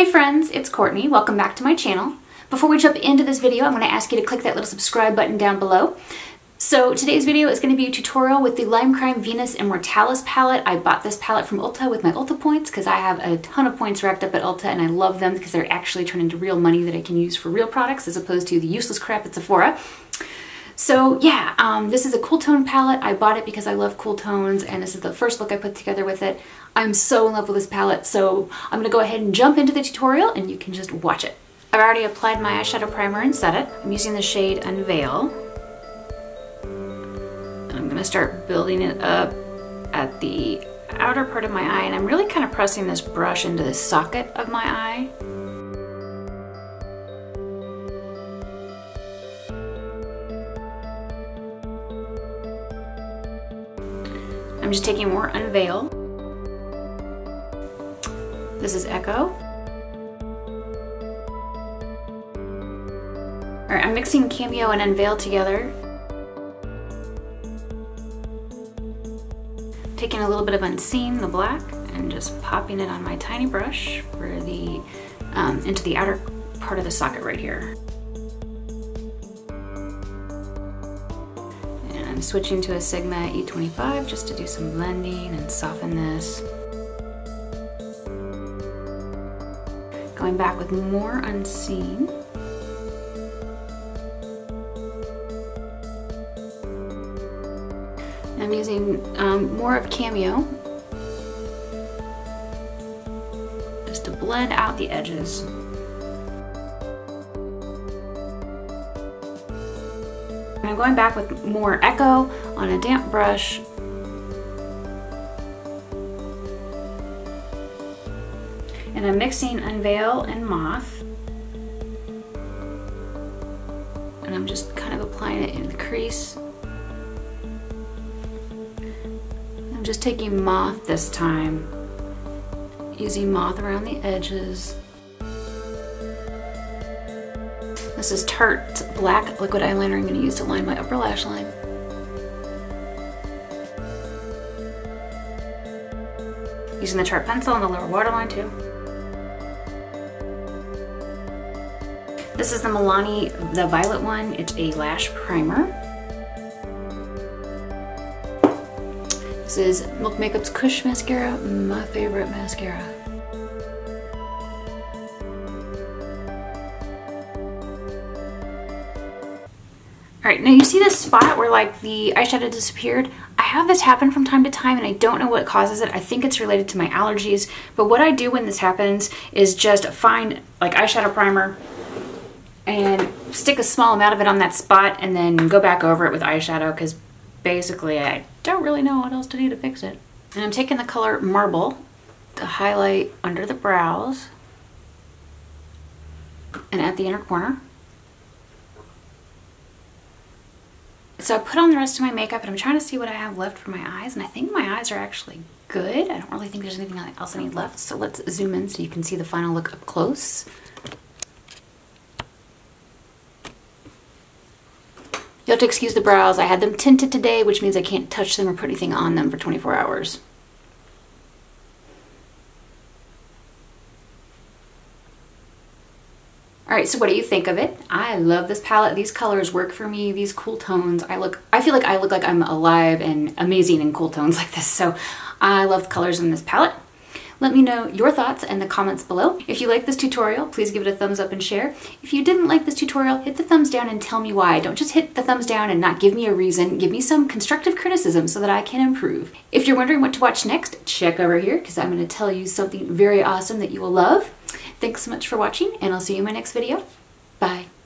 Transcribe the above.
Hey friends, it's Courtney. Welcome back to my channel. Before we jump into this video, I'm going to ask you to click that little subscribe button down below. So today's video is going to be a tutorial with the Lime Crime Venus Immortalis palette. I bought this palette from Ulta with my Ulta points because I have a ton of points racked up at Ulta and I love them because they're actually turned into real money that I can use for real products as opposed to the useless crap at Sephora. So yeah, um, this is a cool tone palette. I bought it because I love cool tones and this is the first look I put together with it. I'm so in love with this palette, so I'm gonna go ahead and jump into the tutorial and you can just watch it. I've already applied my eyeshadow primer and set it. I'm using the shade Unveil. And I'm gonna start building it up at the outer part of my eye and I'm really kind of pressing this brush into the socket of my eye. I'm just taking more Unveil. This is Echo. All right, I'm mixing Cameo and Unveil together. Taking a little bit of Unseen, the black, and just popping it on my tiny brush for the um, into the outer part of the socket right here. I'm switching to a Sigma E25 just to do some blending and soften this. Going back with more Unseen. I'm using um, more of Cameo just to blend out the edges. I'm going back with more Echo on a damp brush. And I'm mixing Unveil and Moth. And I'm just kind of applying it in the crease. I'm just taking Moth this time, using Moth around the edges. This is Tarte black liquid eyeliner I'm going to use to line my upper lash line. Using the Tarte pencil on the lower waterline too. This is the Milani, the violet one. It's a lash primer. This is Milk Makeup's Kush Mascara, my favorite mascara. Right, now you see this spot where like the eyeshadow disappeared? I have this happen from time to time and I don't know what causes it. I think it's related to my allergies, but what I do when this happens is just find like eyeshadow primer and stick a small amount of it on that spot and then go back over it with eyeshadow because basically I don't really know what else to do to fix it. And I'm taking the color Marble to highlight under the brows and at the inner corner. So I put on the rest of my makeup and I'm trying to see what I have left for my eyes and I think my eyes are actually good. I don't really think there's anything else I need left. So let's zoom in so you can see the final look up close. You'll have to excuse the brows. I had them tinted today, which means I can't touch them or put anything on them for 24 hours. All right, so what do you think of it? I love this palette. These colors work for me. These cool tones. I look, I feel like I look like I'm alive and amazing in cool tones like this. So I love the colors in this palette. Let me know your thoughts in the comments below. If you like this tutorial, please give it a thumbs up and share. If you didn't like this tutorial, hit the thumbs down and tell me why. Don't just hit the thumbs down and not give me a reason. Give me some constructive criticism so that I can improve. If you're wondering what to watch next, check over here because I'm going to tell you something very awesome that you will love. Thanks so much for watching, and I'll see you in my next video. Bye.